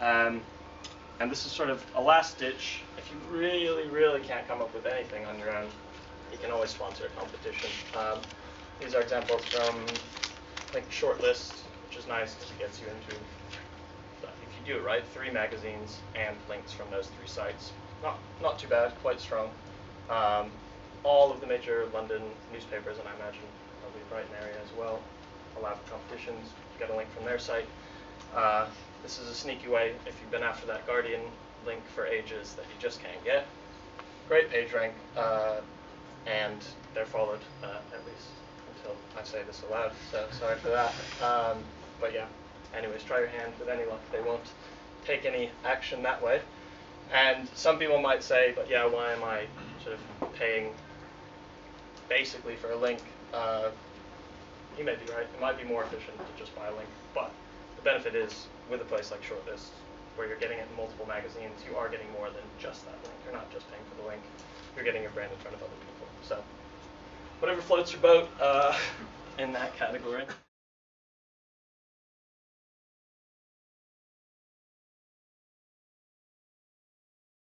Um, and this is sort of a last ditch. If you really, really can't come up with anything on your own, you can always sponsor a competition. Um, these are examples from, think, Shortlist, which is nice because it gets you into, if you do it right, three magazines and links from those three sites. Not, not too bad, quite strong. Um, all of the major London newspapers, and I imagine probably Brighton area as well, allow for competitions. Get a link from their site. Uh, this is a sneaky way, if you've been after that Guardian link for ages that you just can't get. Great page rank, uh, and they're followed, uh, at least until I say this aloud, so sorry for that. Um, but yeah, anyways, try your hand with any luck. They won't take any action that way. And some people might say, but yeah, why am I sort of paying basically for a link? Uh, you may be right. It might be more efficient to just buy a link, but benefit is with a place like Shortlist, where you're getting it in multiple magazines, you are getting more than just that link. You're not just paying for the link. You're getting your brand in front of other people. So, whatever floats your boat uh, in that category.